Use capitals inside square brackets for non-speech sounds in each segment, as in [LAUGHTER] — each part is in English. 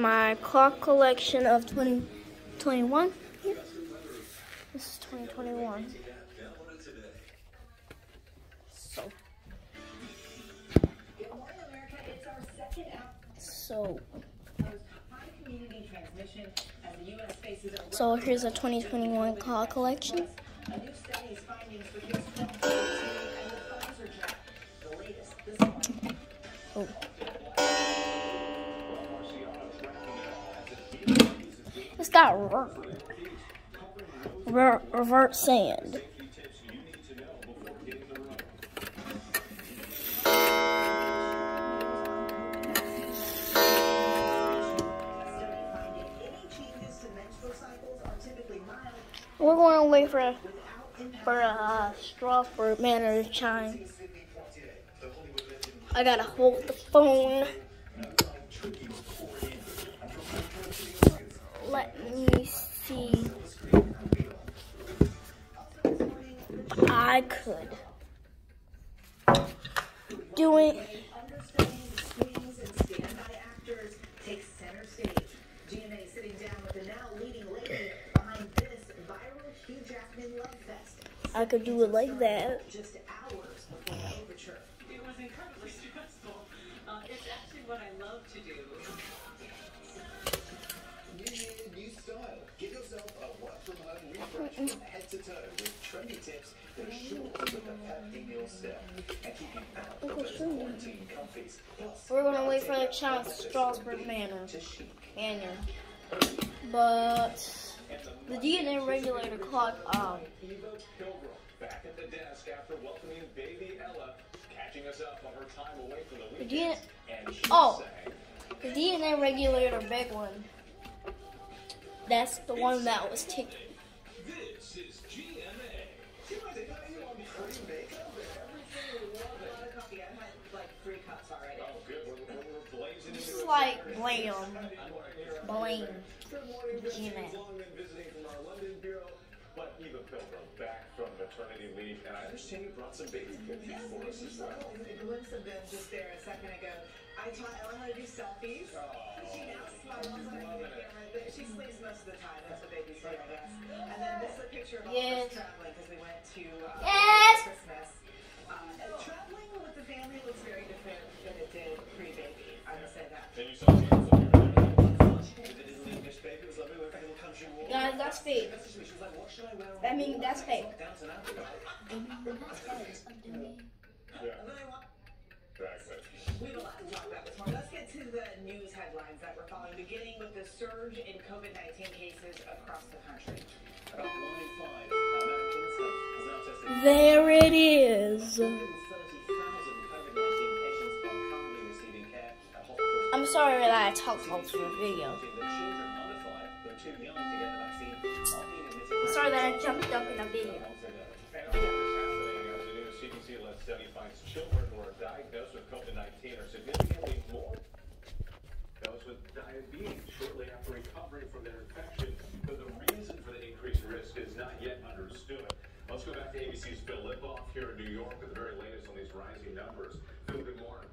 My clock collection of 2021. This is 2021. So. So. So here's a 2021 clock collection. Oh. Got revert, revert, sand. We're going to wait for for a uh, Strasburg Manor to chime. I gotta hold the phone. Let me see. I could do it. I could do it like that. Just hours before the overture. It was incredibly [LAUGHS] stressful. Uh, it's actually what I love to do. New style. Give yourself a work from home refresh from head to toe with trendy tips that are sure to put the pep in your step and keep you out of those quarantine comfies. Plus, We're gonna wait for the child Strasburg Manor. to chic. Manor. But the Vienna regulator clock, um, Eva Pilgrim back at the desk after welcoming baby Ella, catching us up on her time away from the the. DNA, And she Oh. sang, the Vienna regulator big one. That's the one that was ticking. This is GMA. Might have got you on cream bacon. Everything we love it. Another coffee. I had like three cups already. Oh, good. We're, we're, we're blazing This is like blam, blame. Good morning, this GMA. is visiting our London bureau, but Eva Pilgrim back from maternity leave, and I understand you brought some baby pictures for us as well. A glimpse of them just there a second ago. I taught Ella how to do selfies. Oh, She now smiles on the camera. but She sleeps most of the time. That's what babies do, I guess. And then this is a picture of all of Yes. us traveling because we went to uh, Yes. Christmas. Uh, and traveling with the family looks very different than it did pre-baby. I would say that. And you saw James on your Did it leave Miss Baby? It was lovely. We went to a little country walk. Guys, that's fake. Messaged me. She was like, what should I wear on I mean, that's fake. There it is. 130,000 COVID-19 patients are currently receiving care at hospitals. I'm sorry that I talked all through the video. The children under five who are too young to the vaccine are being admitted. I'm sorry that I jumped up in the video. And all this happening as the new CDC-led study finds children who are diagnosed with COVID-19 are significantly more those with diabetes shortly after recovering from their infection. But the reason for the increased risk is not yet understood. Let's go back to ABC's Phil Lipof here in New York with the very latest on these rising numbers. Phil, good morning.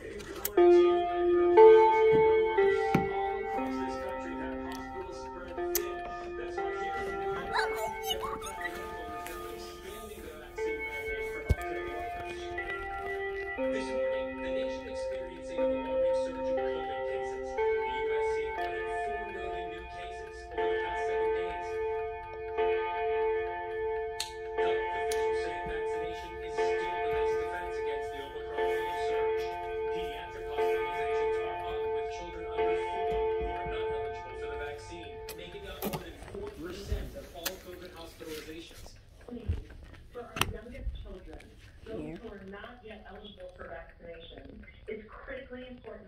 Hey, good morning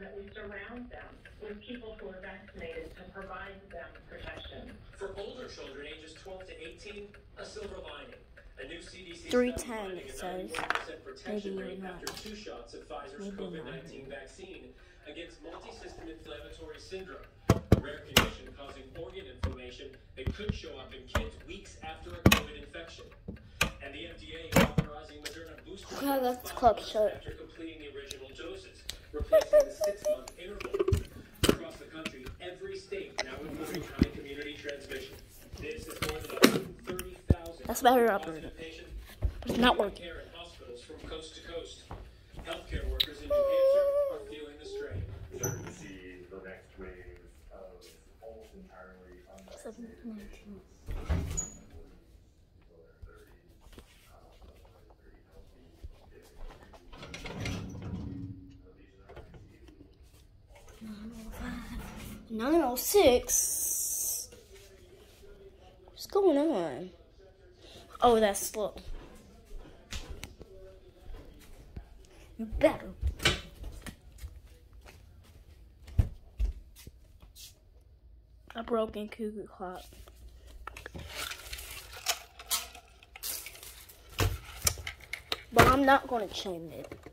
that we surround them with people who are vaccinated to provide them protection. For older children ages 12 to 18, a silver lining. A new CDC 310 study says. 91% protection Maybe rate not. after two shots of Pfizer's Maybe COVID-19 vaccine against multisystem inflammatory syndrome, a rare condition causing organ inflammation that could show up in kids weeks after a COVID infection. And the FDA is authorizing Moderna booster Okay, shots let's five replacing the six-month interval across the country. Every state now including high community transmission. This is more than 30,000. That's better up. It's not working. Care in hospitals from coast to coast. Healthcare workers in New Hampshire are feeling the strain. Starting to see the next wave of almost entirely. 906. What's going on? Oh, that's slow. You better. A broken cuckoo clock. But I'm not going to change it.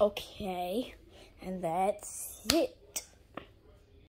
Okay, and that's it.